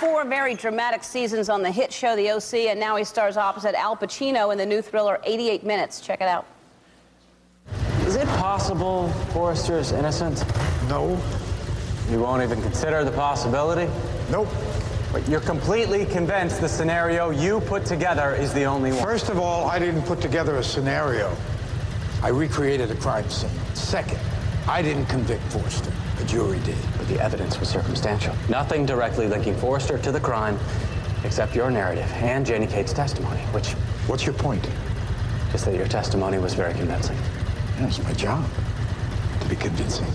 four very dramatic seasons on the hit show The OC, and now he stars opposite Al Pacino in the new thriller 88 Minutes. Check it out. Is it possible Forrester is innocent? No. You won't even consider the possibility? Nope. But you're completely convinced the scenario you put together is the only one. First of all, I didn't put together a scenario. I recreated a crime scene. Second, I didn't convict Forrester. The jury did. But the evidence was circumstantial. Nothing directly linking Forrester to the crime except your narrative and Janie Kate's testimony, which What's your point? Just that your testimony was very convincing. Yeah, it's my job to be convincing.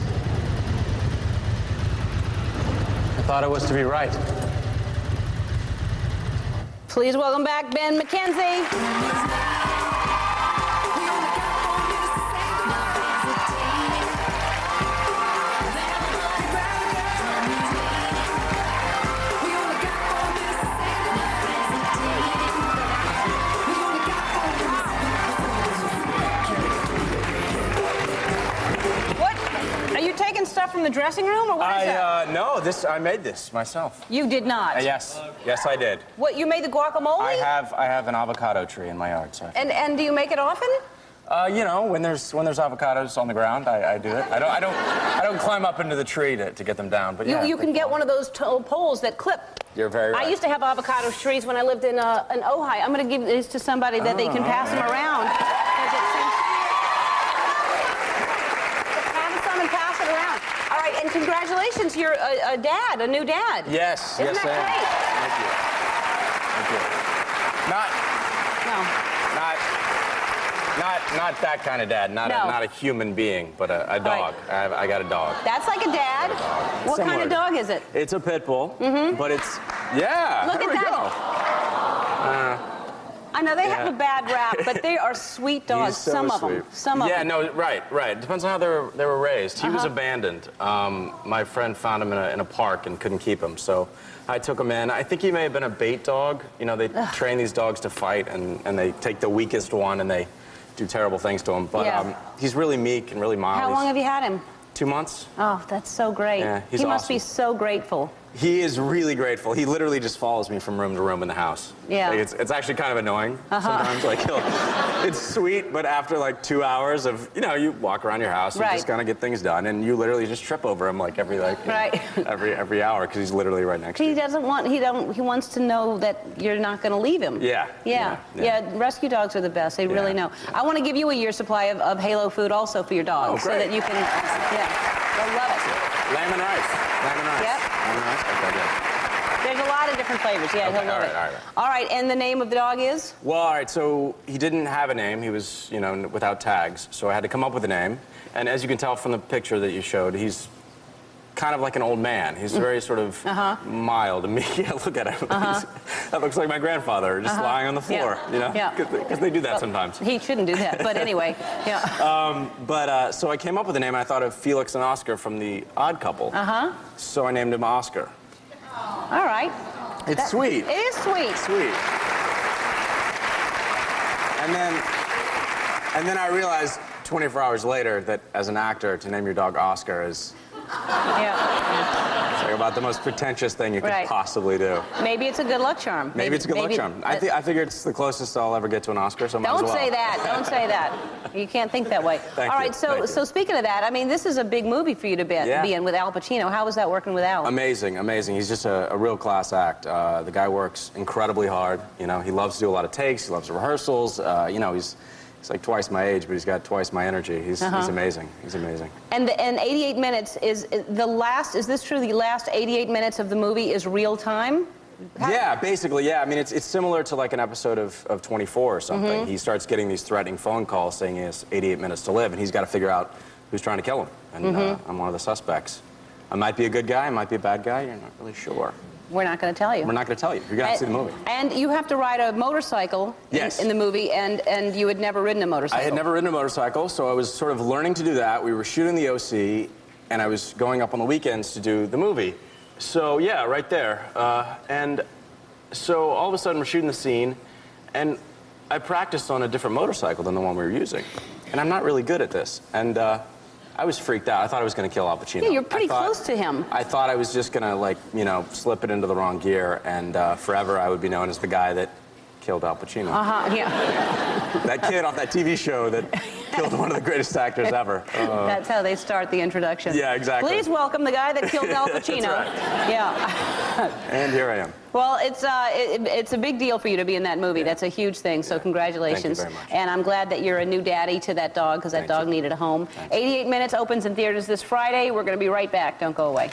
I thought it was to be right. Please welcome back Ben McKenzie. The dressing room, or what is I that? uh, no, this I made this myself. you did not. Uh, yes, yes, I did. What? You made the guacamole? I have I have an avocado tree in my yard, so. And and do you make it often? Uh, you know, when there's when there's avocados on the ground, I, I do it. I don't I don't I don't climb up into the tree to, to get them down, but You, yeah. you can get one of those to- poles that clip. You're very right. I used to have avocado trees when I lived in uh, in Ojai. I'm going to give these to somebody that they can pass them around. 'cause it seems- Have some and pass it around. All right, and congratulations, you're a, a dad, a new dad. Yes, Isn't yes, that I am. great? Thank you. Thank you. Not No. not not not that kind of dad. Not No. a not a human being, but a, a dog. I, I got a dog. That's like a dad. What kind of dog is it? It's a pit bull, mm -hmm. but it's yeah. Look there at we that. go. I know they have a bad rap, but they are sweet dogs. So some of them. Some of yeah, them. no, right, right. Depends on how they were, they were raised. He was Uh-huh. abandoned. Um, my friend found him in a, in a park and couldn't keep him, so I took him in. I think he may have been a bait dog. You know, they train these dogs to fight, and, and they take the weakest one and they do terrible things to him. But Yeah. um, he's really meek and really mild. How long have you had him? Two months. Oh, that's so great. Yeah, he must be so grateful. He is really grateful. He literally just follows me from room to room in the house. Yeah. Like, it's, it's actually kind of annoying Uh sometimes. Like he'll, it's sweet, but after like two hours of, you know, you walk around your house, Right. you just kind of get things done, and you literally just trip over him like every like Right. every every hour because he's literally right next to you. He doesn't want. He don't. He wants to know that you're not going to leave him. Yeah, Yeah. yeah, Yeah. yeah. Rescue dogs are the best. They really know. I want to give you a year's supply of, of Halo food also for your dog, Oh, so that you can. Yeah. They'll love it. Lamb and rice. Lamb and rice. Yep. Lamb and rice. Okay, good. There's a lot of different flavors. Yeah, Okay, he'll love all right, it. all right. All right. And the name of the dog is. Well, all right. So he didn't have a name. He was, you know, without tags. So I had to come up with a name. And as you can tell from the picture that you showed, he's kind of like an old man. He's very sort of Uh-huh. mild and meek. Yeah, look at him. He's- that looks like my grandfather, just lying on the floor. Uh-huh. Yeah. You know, Yeah. because they do that sometimes. He shouldn't do that, but anyway. Yeah. But uh, so I came up with a name. and I thought of Felix and Oscar from The Odd Couple. Uh huh. So I named him Oscar. All right. It's That- sweet. It is sweet. Sweet. And then, and then I realized 24 hours later that as an actor, to name your dog Oscar is Yeah. it's like about the most pretentious thing you could Right. possibly do. Maybe it's a good luck charm. Maybe, it's a good luck charm. I, thi- I figure it's the closest I'll ever get to an Oscar, so I might as Don't well. say that. Don't say that. You can't think that way. Thank All you. right. So, Thank so speaking of that, I mean, this is a big movie for you to be, Yeah. be in with Al Pacino. How was that working with Al? Amazing, amazing. He's just a, a real class act. Uh, the guy works incredibly hard. You know, he loves to do a lot of takes. He loves rehearsals. Uh, you know, he's he's like twice my age, but he's got twice my energy. He's, Uh-huh. he's amazing. He's amazing. and the, and 88 minutes is the last. Is this true? The last 88 minutes of the movie is real time. How- Yeah, basically, yeah. I mean, it's, it's similar to like an episode of, of 24 or something. Mm-hmm. He starts getting these threatening phone calls saying he has 88 minutes to live, and he's got to figure out who's trying to kill him. And Mm-hmm. uh, I'm one of the suspects. I might be a good guy, I might be a bad guy, you're not really sure. We're not going to tell you. We're not going to tell you. You're going to have to see the movie. And you have to ride a motorcycle in- Yes. in, the movie, and, and you had never ridden a motorcycle. I had never ridden a motorcycle, so I was sort of learning to do that. We were shooting the OC, and I was going up on the weekends to do the movie. So yeah, right there. Uh, and so all of a sudden we're shooting the scene, and I practiced on a different motorcycle than the one we were using. And I'm not really good at this. And uh, I was freaked out. I thought I was going to kill Al Pacino. Yeah, you're pretty thought- close to him. I thought I was just going to, like, you know, slip it into the wrong gear, and uh, forever I would be known as the guy that killed Al Pacino. Uh-huh, yeah. That kid off that TV show that killed one of the greatest actors ever. Uh, That's how they start the introduction. Yeah, exactly. Please welcome the guy that killed Al Pacino. right. Yeah. and here I am. Well, it's uh, it, it's a big deal for you to be in that movie. That's a huge thing. So congratulations. Thank you very much. And I'm glad that you're a new daddy to that dog because that Thank dog you. needed a home. 88 Minutes opens in theaters this Friday. We're going to be right back. Don't go away.